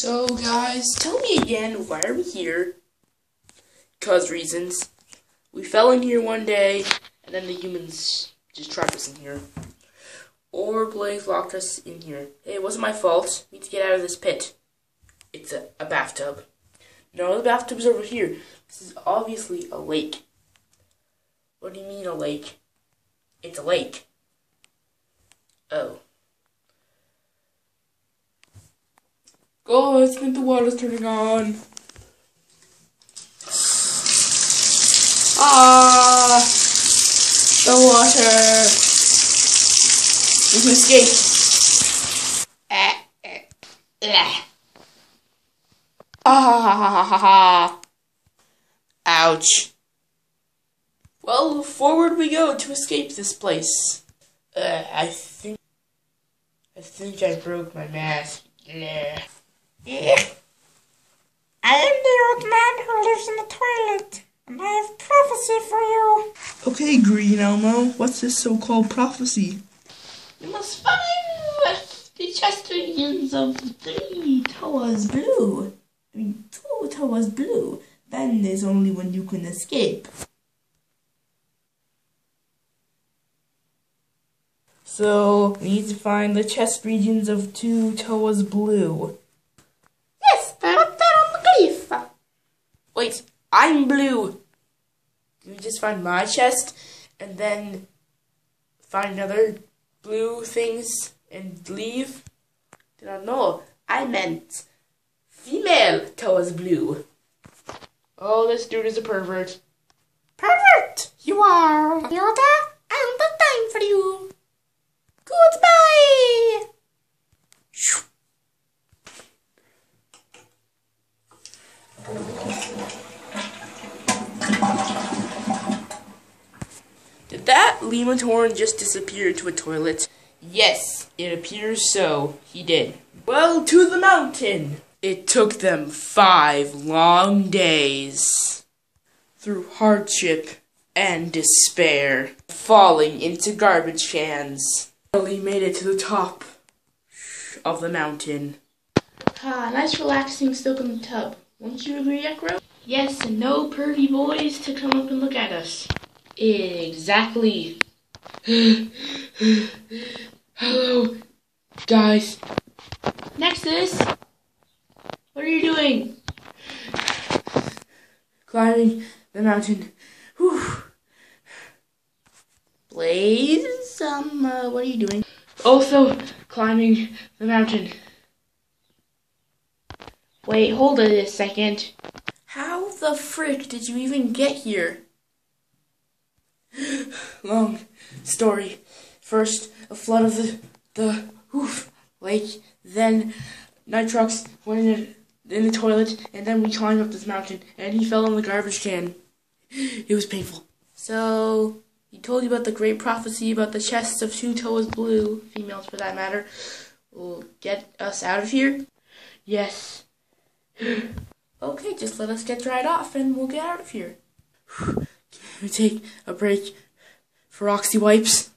So, guys, tell me again, why are we here? Cause reasons. We fell in here one day, and then the humans just trapped us in here. Or Blaze locked us in here. Hey, it wasn't my fault. We need to get out of this pit. It's a, a bathtub. No, the bathtub's over here. This is obviously a lake. What do you mean a lake? It's a lake. Oh. Guys, I think the water's turning on. Ah! The water! We can escape. Ah, ah, ah. Ouch. Well, forward we go to escape this place. Uh, I think... I think I broke my mask. Yeah. Yeah. I am the old man who lives in the toilet, and I have prophecy for you. Okay, Green Elmo, what's this so-called prophecy? You must find the chest regions of three Toas blue. I mean, two Toas blue. Then there's only one you can escape. So, we need to find the chest regions of two Toas blue. Yes, they're up there on the cliff. Wait, I'm blue. We just find my chest and then find other blue things and leave? Did I know? I meant female Toas blue. Oh, this dude is a pervert. Pervert, you are. Yoda, I don't have time for you. Did that Lemon just disappear into a toilet? Yes, it appears so. He did. Well, to the mountain! It took them five long days. Through hardship and despair, falling into garbage cans. Finally made it to the top of the mountain. Ah, nice relaxing soak in the tub. Won't you agree, Ekro? Yes, and no pervy boys to come up and look at us. Exactly. Hello, guys. Nexus, what are you doing? Climbing the mountain. Whew. Blaze, um, uh, what are you doing? Also climbing the mountain. Wait, hold it a second. How the frick did you even get here? Long story. First, a flood of the the oof, lake. Then, Nitrox went in, in the toilet, and then we climbed up this mountain, and he fell in the garbage can. It was painful. So, he told you about the great prophecy about the chests of two Toas blue, females for that matter, will get us out of here? Yes. Okay, just let us get dried off, and we'll get out of here. Can we take a break for oxy wipes?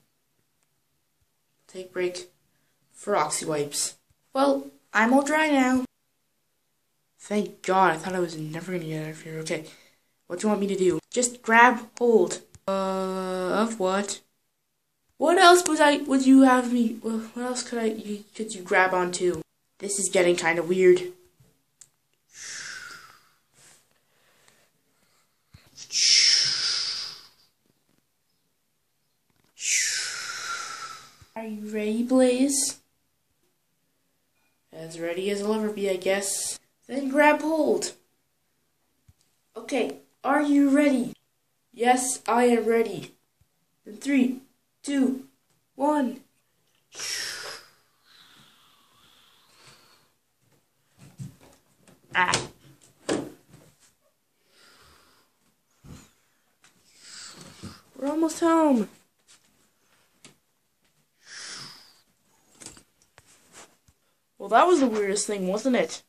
Take break for oxy wipes. Well, I'm all dry now. Thank God, I thought I was never gonna get out of here. Okay, what do you want me to do? Just grab hold. Uh, of what? What else would I, would you have me, what else could I, you, could you grab onto? This is getting kind of weird. Ready, Blaze? As ready as I'll ever be, I guess. Then grab hold. Okay, are you ready? Yes, I am ready. In three, two, one. Ah. We're almost home. Well, that was the weirdest thing, wasn't it?